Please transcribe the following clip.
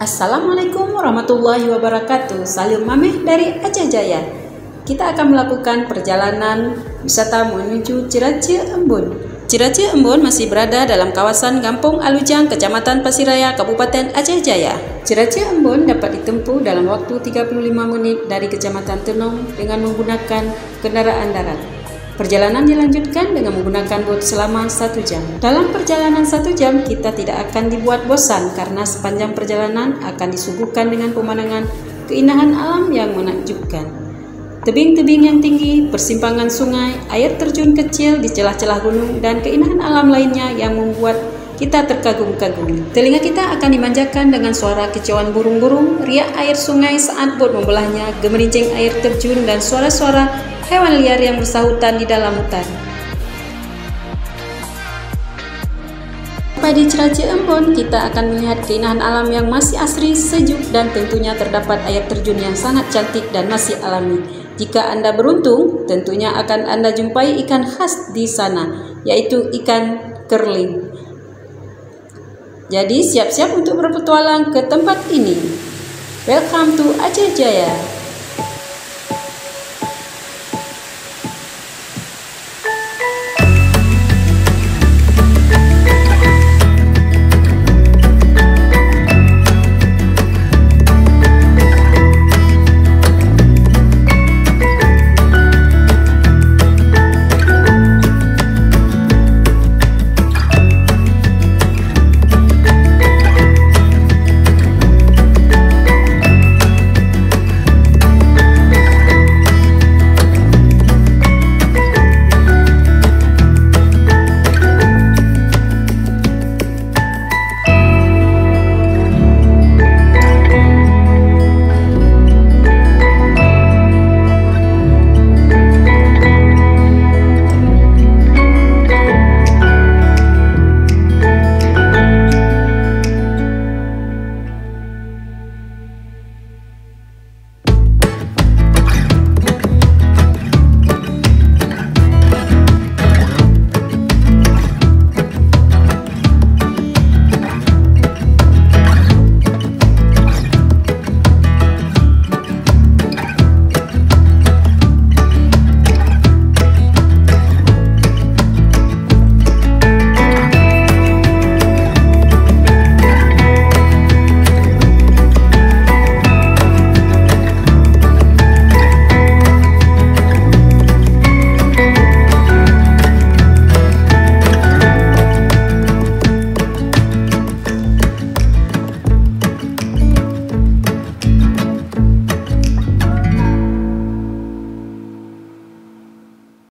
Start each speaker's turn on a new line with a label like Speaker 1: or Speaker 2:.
Speaker 1: Assalamualaikum warahmatullahi wabarakatuh. Salim Mameh dari Aceh Jaya. Kita akan melakukan perjalanan wisata menuju Ciraci Embun. Ciraci Embun masih berada dalam kawasan Kampung Alujang, Kecamatan Pasiraya, Kabupaten Aceh Jaya. Ciraci Embun dapat ditempuh dalam waktu 35 menit dari Kecamatan Tenong dengan menggunakan kendaraan darat. Perjalanan dilanjutkan dengan menggunakan bot selama satu jam. Dalam perjalanan satu jam, kita tidak akan dibuat bosan karena sepanjang perjalanan akan disuguhkan dengan pemandangan keindahan alam yang menakjubkan. Tebing-tebing yang tinggi, persimpangan sungai, air terjun kecil di celah-celah gunung, dan keindahan alam lainnya yang membuat kita terkagum-kagum. Telinga kita akan dimanjakan dengan suara kicauan burung-burung, riak air sungai saat bot membelahnya, gemerincing air terjun, dan suara-suara hewan liar yang bersahutan di dalam hutan. Sampai di Ceraci Embon, kita akan melihat keindahan alam yang masih asri, sejuk, dan tentunya terdapat air terjun yang sangat cantik dan masih alami. Jika Anda beruntung, tentunya akan Anda jumpai ikan khas di sana, yaitu ikan kerling. Jadi siap-siap untuk berpetualang ke tempat ini. Welcome to Aceh Jaya.